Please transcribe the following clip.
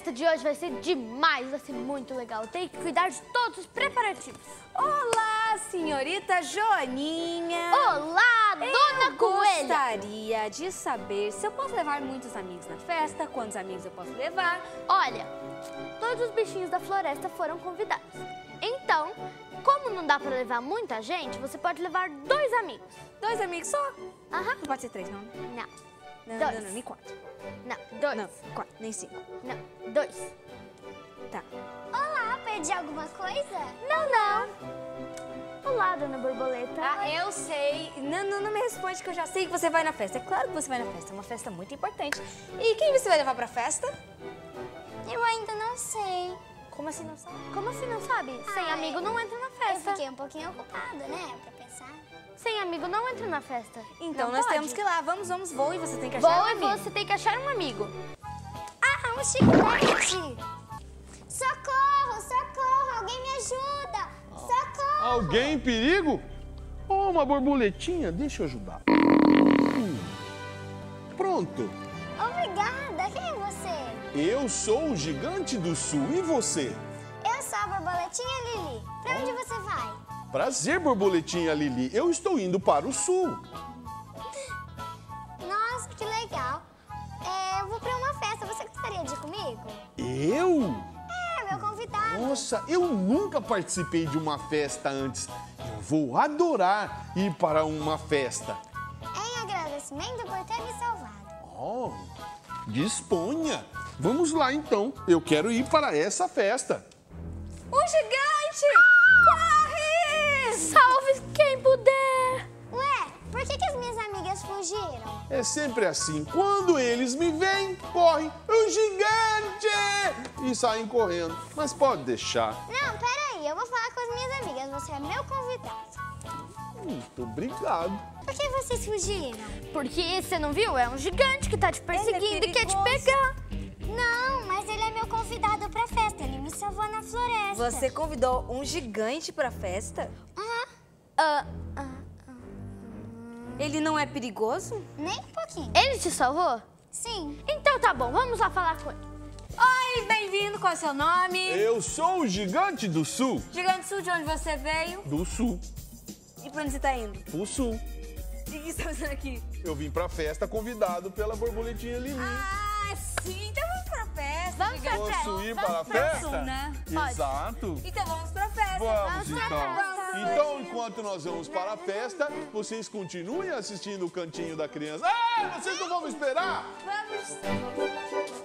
festa de hoje vai ser demais, vai ser muito legal. Tem que cuidar de todos os preparativos. Olá, senhorita Joaninha. Olá, dona eu Coelha. gostaria de saber se eu posso levar muitos amigos na festa, quantos amigos eu posso levar. Olha, todos os bichinhos da floresta foram convidados. Então, como não dá pra levar muita gente, você pode levar dois amigos. Dois amigos só? Aham. Não pode ser três, não? Não, Não, Dois. não, não, nem quatro. não, dois. Não, quatro, nem cinco. Não, dois. Tá. Olá, perdi alguma coisa? Não, não. Olá, dona Borboleta. Ah, eu sei. Não, não, não me responde que eu já sei que você vai na festa. É claro que você vai na festa, é uma festa muito importante. E quem você vai levar pra festa? Eu ainda não sei. Como assim não sabe? Como assim não sabe? Sem Ai, amigo não entra na Eu festa. fiquei um pouquinho ocupada, né, pra pensar. Sem amigo não entra na festa. Então Não nós pode. temos que ir lá. Vamos, vamos, vou e você tem que achar Vou um e amigo. você tem que achar um amigo. Um chiclete! Socorro, socorro! Alguém me ajuda! Socorro! Alguém em perigo? Oh, uma borboletinha, deixa eu ajudar. Hum. Pronto. Obrigada! Quem é você? Eu sou o gigante do sul e você? Eu sou a borboletinha Lili. Pra onde você vai? Prazer, borboletinha Lili. Eu estou indo para o sul. Nossa, que legal! É, eu vou pra uma festa. Você gostaria de comigo? Eu? É, meu convidado. Nossa, eu nunca participei de uma festa antes. Eu vou adorar ir para uma festa. Em agradecimento por ter me salvado. Oh, disponha. Vamos lá então. Eu quero ir para essa festa. O gigante! Corre! Salve quem É sempre assim. Quando eles me veem, correm. O gigante! E saem correndo. Mas pode deixar. Não, peraí, eu vou falar com as minhas amigas. Você é meu convidado. Muito obrigado. Por que vocês fugiram? Porque você não viu? É um gigante que tá te perseguindo e quer te pegar. Não, mas ele é meu convidado pra festa. Ele me salvou na floresta. Você convidou um gigante pra festa? Aham, Ah, ah. Ele não é perigoso? nem um pouquinho. ele te salvou? Sim. Então tá bom, vamos lá falar com ele. Oi, bem-vindo. Qual é o seu nome? Eu sou o gigante do sul. Gigante Sul, de onde você veio? Do sul. E pra onde você tá indo? O sul. E o que você tá fazendo aqui? Eu vim pra festa convidado pela borboletinha Lili. Ah, sim. Então vamos pra festa, Vamos pra festa. Posso ir Vamos para a festa? né? Exato. Então vamos pra festa. Vamos pra então. festa. Então, enquanto nós vamos para a festa, vocês continuem assistindo o Cantinho da Criança. Ah, vocês não vão me esperar? Vamos.